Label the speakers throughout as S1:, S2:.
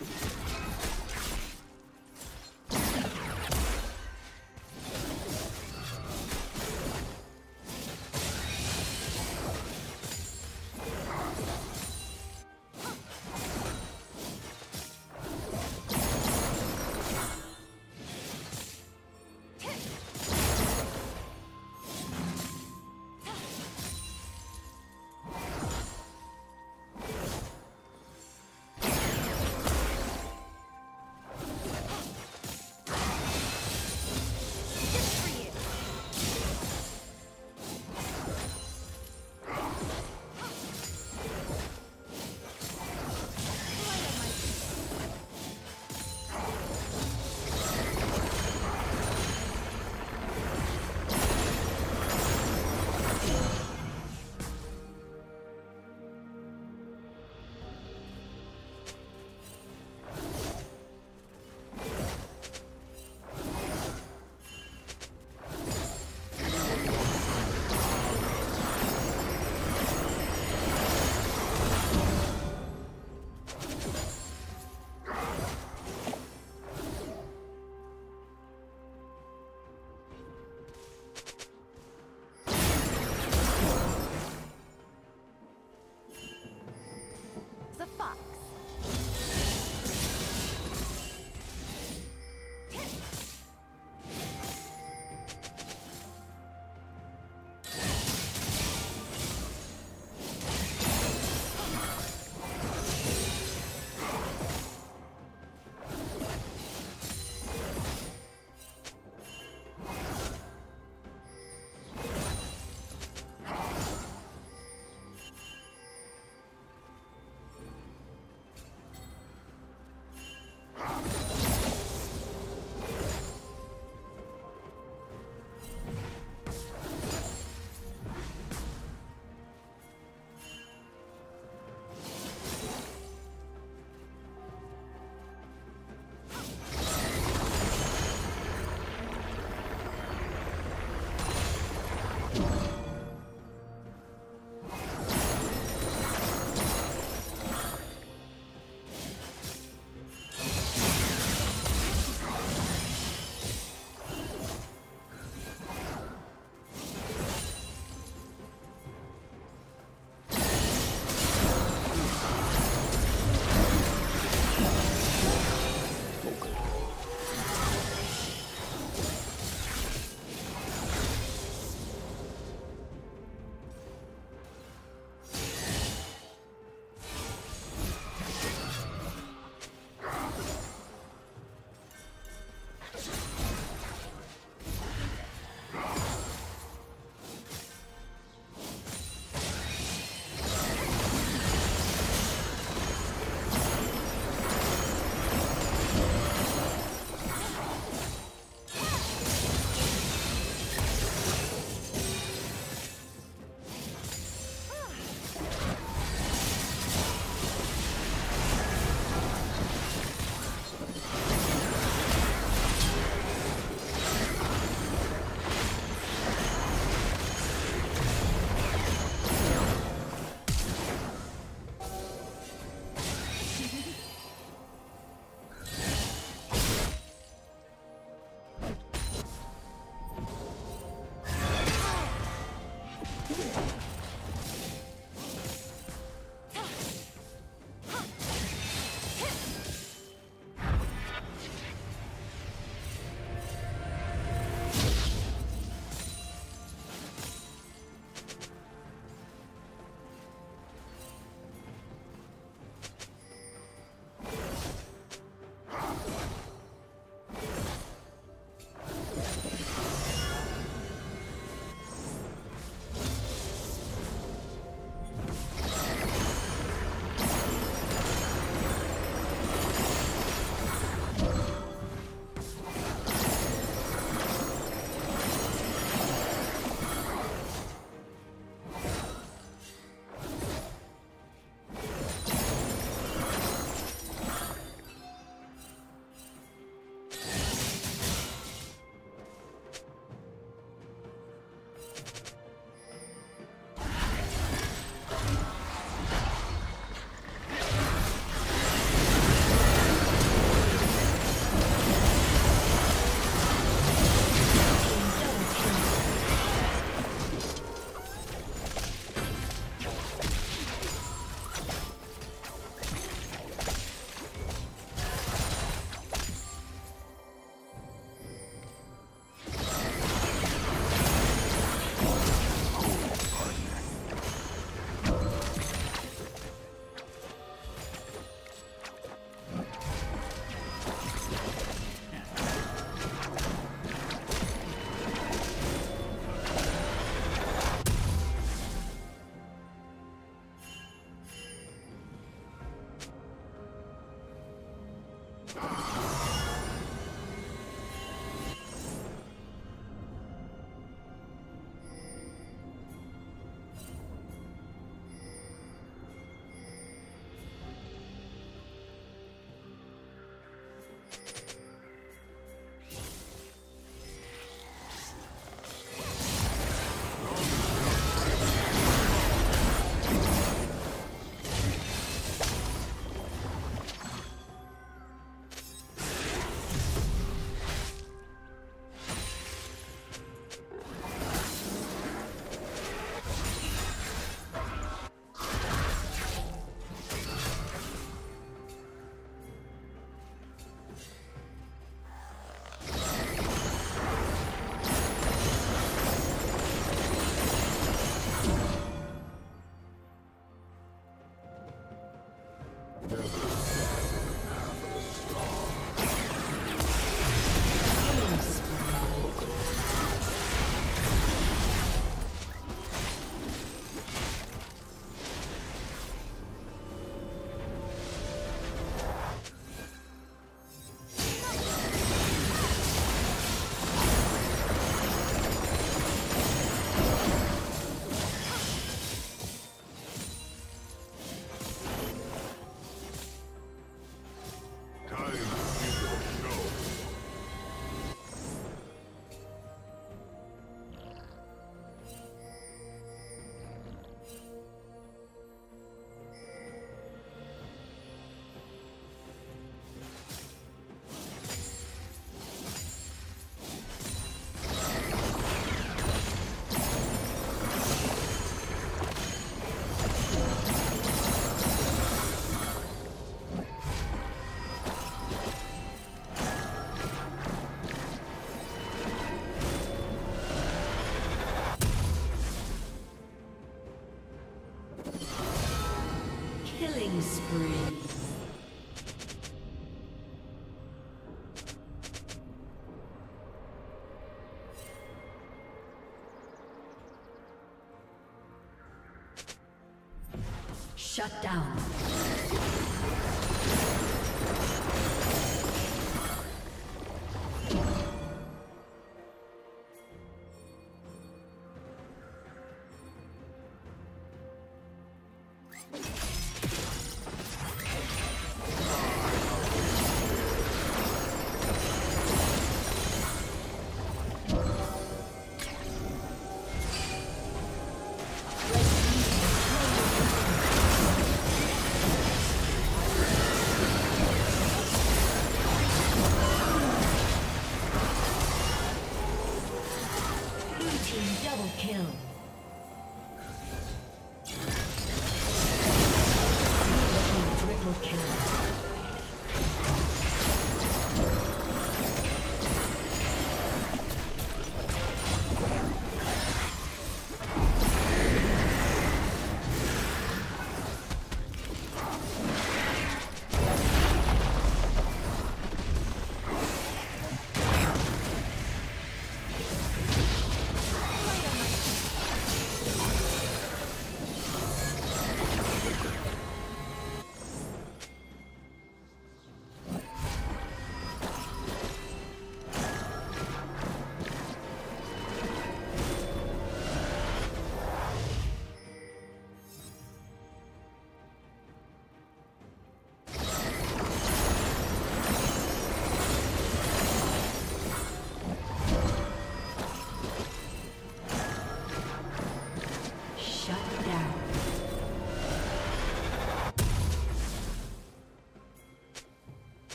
S1: you Spree. Shut down.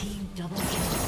S1: Team double kill.